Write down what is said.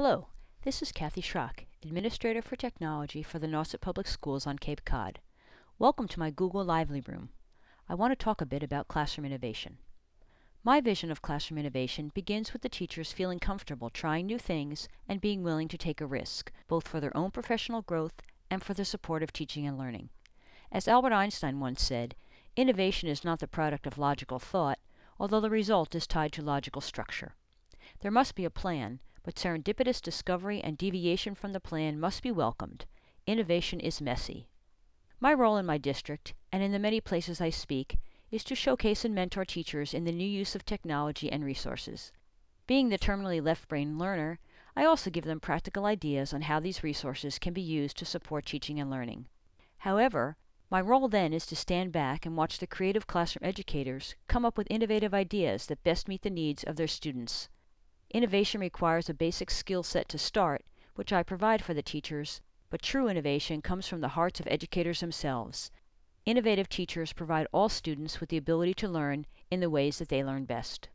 Hello, this is Kathy Schrock, Administrator for Technology for the Nauset Public Schools on Cape Cod. Welcome to my Google Lively Room. I want to talk a bit about classroom innovation. My vision of classroom innovation begins with the teachers feeling comfortable trying new things and being willing to take a risk, both for their own professional growth and for the support of teaching and learning. As Albert Einstein once said, innovation is not the product of logical thought, although the result is tied to logical structure. There must be a plan, but serendipitous discovery and deviation from the plan must be welcomed. Innovation is messy. My role in my district, and in the many places I speak, is to showcase and mentor teachers in the new use of technology and resources. Being the terminally left-brain learner, I also give them practical ideas on how these resources can be used to support teaching and learning. However, my role then is to stand back and watch the creative classroom educators come up with innovative ideas that best meet the needs of their students. Innovation requires a basic skill set to start, which I provide for the teachers, but true innovation comes from the hearts of educators themselves. Innovative teachers provide all students with the ability to learn in the ways that they learn best.